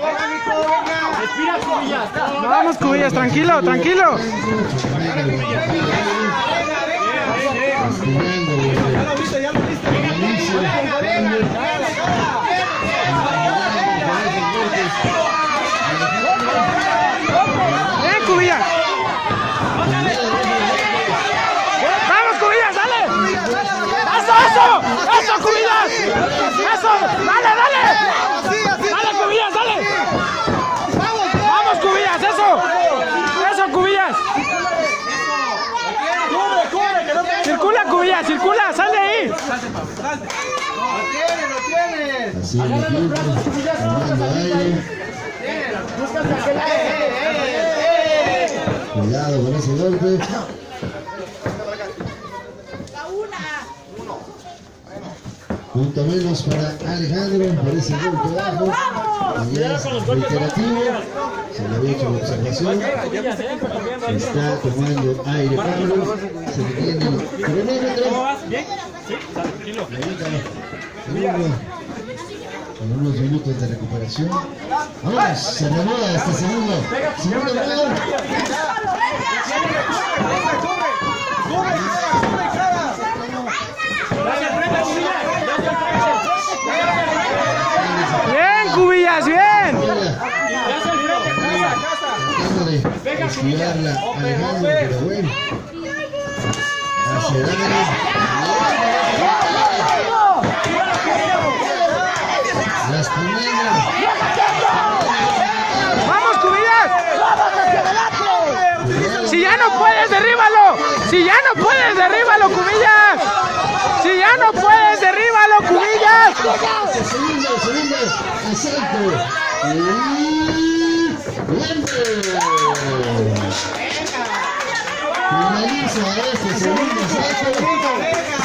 Respira, cubillas. Vamos, Cubillas, tranquilo, tranquilo. Bien, Cubillas. Circula, circula, sal de ahí. Así el equipo, tomando aire. Cuidado con ese golpe. Punto menos para Alejandro por ese golpe bajo. Ya es reiterativo. Se le había hecho la observación. Se está tomando aire Pablo. Se detiene el cronómetro. ¿Bien? Sí, tranquilo. Segundo, con unos minutos de recuperación. Vamos, se renueva este segundo. Segundo grado. Bien, Esquivarla Alejandro, pero bueno. Daño. Lastimando. Vamos, Cubillas. Si ya no puedes, derríbalo. Si ya no puedes, derríbalo, Cubillas. Si ya no puedes, derríbalo, Cubillas. Segundo, segundo. Asalto. Y. Finaliza este segundo.